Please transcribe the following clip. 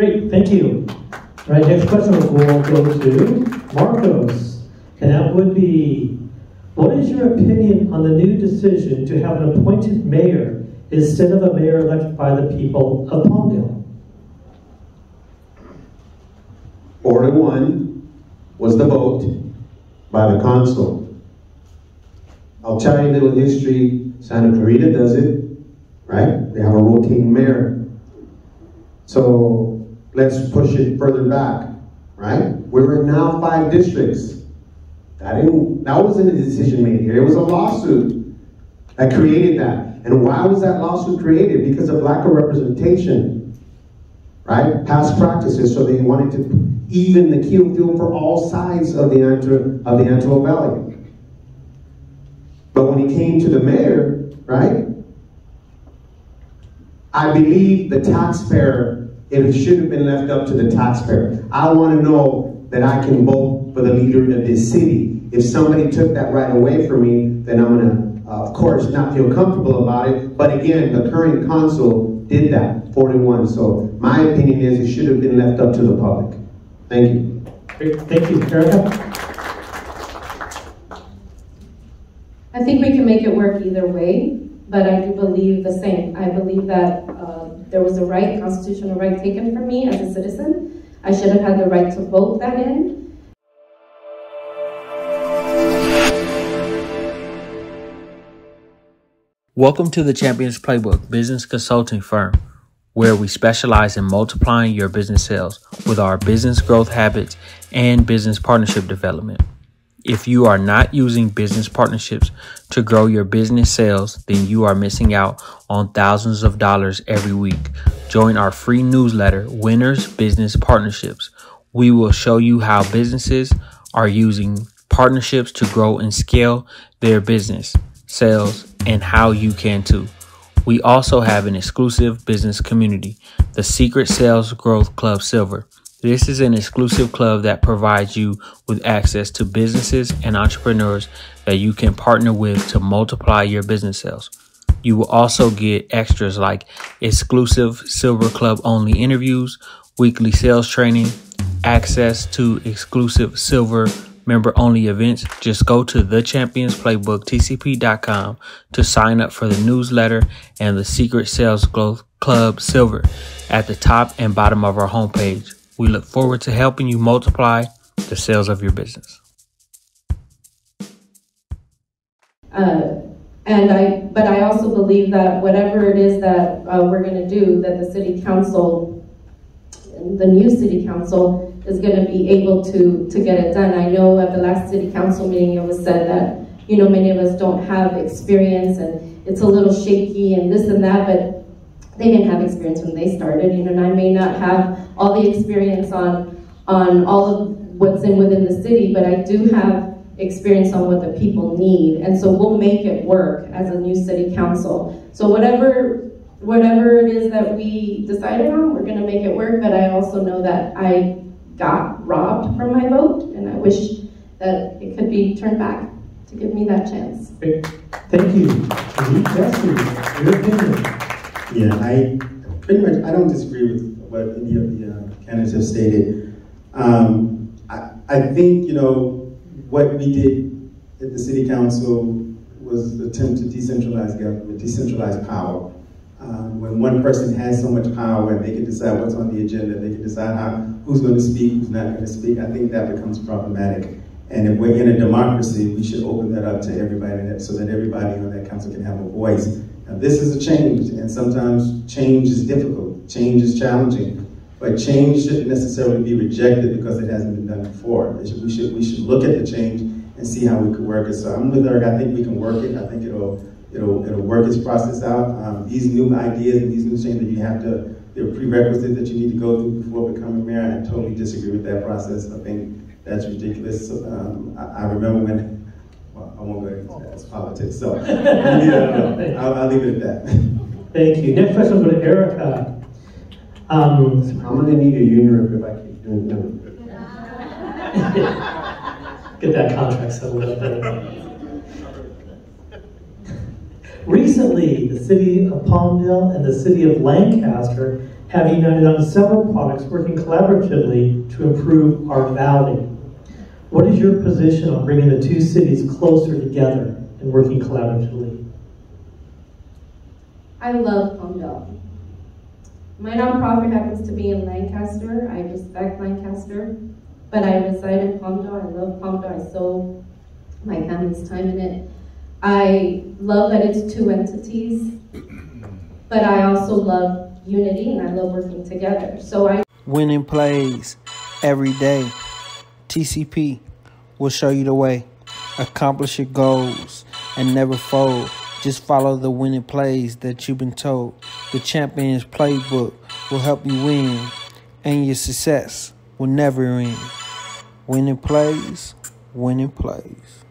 Great, thank you. All right, next question will go to Marcos, and that would be, what is your opinion on the new decision to have an appointed mayor instead of a mayor elected by the people of Palmdale? Four to one was the vote by the council. I'll tell you a little history. Santa Clarita does it, right? They have a rotating mayor. So let's push it further back, right? We're in now five districts. That didn't, that wasn't a decision made here. It was a lawsuit that created that. And why was that lawsuit created? Because of lack of representation, right? Past practices. So they wanted to even the keel field for all sides of the Antelope, of the Antelope Valley. But when he came to the mayor, right? I believe the taxpayer, it should have been left up to the taxpayer. I want to know that I can vote for the leader of this city. If somebody took that right away from me, then I'm going to, uh, of course, not feel comfortable about it. But again, the current council did that, 41. So my opinion is it should have been left up to the public. Thank you. Great, thank you. Erica? I think we can make it work either way, but I do believe the same. I believe that uh, there was a right, constitutional right taken from me as a citizen. I should have had the right to vote that in. Welcome to the Champions Playbook business consulting firm, where we specialize in multiplying your business sales with our business growth habits and business partnership development. If you are not using business partnerships to grow your business sales, then you are missing out on thousands of dollars every week. Join our free newsletter, Winners Business Partnerships. We will show you how businesses are using partnerships to grow and scale their business, sales, and how you can too. We also have an exclusive business community, the Secret Sales Growth Club Silver. This is an exclusive club that provides you with access to businesses and entrepreneurs that you can partner with to multiply your business sales. You will also get extras like exclusive Silver Club only interviews, weekly sales training, access to exclusive Silver member only events. Just go to the Champions Playbook TCP.com to sign up for the newsletter and the Secret Sales Club Silver at the top and bottom of our homepage. We look forward to helping you multiply the sales of your business. Uh, and I, but I also believe that whatever it is that uh, we're going to do, that the city council, the new city council, is going to be able to to get it done. I know at the last city council meeting, it was said that you know many of us don't have experience and it's a little shaky and this and that, but they didn't have experience when they started, you know, and I may not have all the experience on on all of what's in within the city, but I do have experience on what the people need. And so we'll make it work as a new city council. So whatever whatever it is that we decided on, we're gonna make it work, but I also know that I got robbed from my vote and I wish that it could be turned back to give me that chance. Thank you. Your opinion. Yeah, I pretty much I don't disagree with what any of the uh, candidates have stated. Um, I, I think you know what we did at the city council was attempt to decentralize government, decentralize power. Um, when one person has so much power and they can decide what's on the agenda, they can decide how, who's going to speak, who's not going to speak, I think that becomes problematic. And if we're in a democracy, we should open that up to everybody so that everybody on that council can have a voice this is a change, and sometimes change is difficult. Change is challenging. But change shouldn't necessarily be rejected because it hasn't been done before. We should, we should look at the change and see how we could work it. So I'm with Eric. I think we can work it. I think it'll it'll it'll work its process out. Um, these new ideas and these new changes that you have to, there are prerequisites that you need to go through before becoming mayor. I totally disagree with that process. I think that's ridiculous. Um, I, I remember when I won't go into that. It's politics. So, yeah, I'll, I'll, leave it at that. Thank you. Next question will go to Erica. Um, I'm going to need a union rep if I keep doing that. Get that contract settled up. Recently, the city of Palmdale and the city of Lancaster have united on several products working collaboratively to improve our valley. What is your position on bringing the two cities closer together and working collaboratively? I love Palmdale. My nonprofit happens to be in Lancaster. I respect Lancaster, but I reside in Palmdale. I love Palmdale. I sow my family's time in it. I love that it's two entities, but I also love unity and I love working together. So I winning plays every day. TCP will show you the way. Accomplish your goals and never fold. Just follow the winning plays that you've been told. The Champions Playbook will help you win, and your success will never end. Winning plays, winning plays.